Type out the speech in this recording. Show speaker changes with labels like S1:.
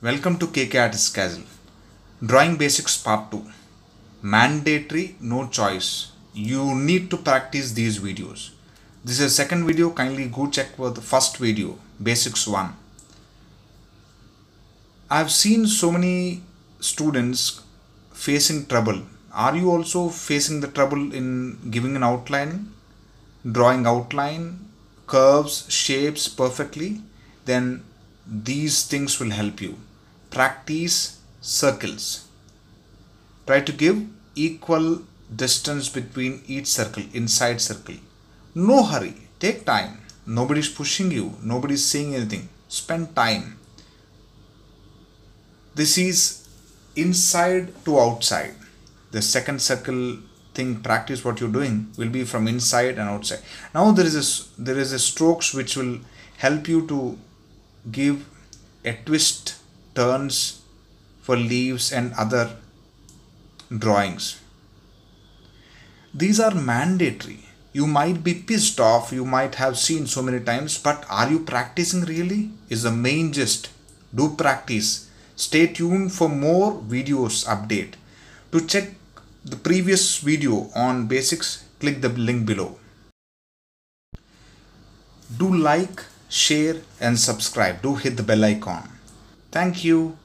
S1: Welcome to KK Artist Castle. Drawing Basics Part 2. Mandatory, no choice. You need to practice these videos. This is second video. Kindly go check for the first video, Basics 1. I've seen so many students facing trouble. Are you also facing the trouble in giving an outline, drawing outline, curves, shapes perfectly? Then these things will help you. Practice circles. Try to give equal distance between each circle, inside circle. No hurry. Take time. Nobody's pushing you. Nobody's saying anything. Spend time. This is inside to outside. The second circle thing practice what you're doing will be from inside and outside. Now there is a there is a strokes which will help you to give a twist turns for leaves and other drawings. These are mandatory. You might be pissed off. You might have seen so many times but are you practicing really? Is the main gist. Do practice. Stay tuned for more videos update. To check the previous video on basics click the link below. Do like share and subscribe. Do hit the bell icon thank you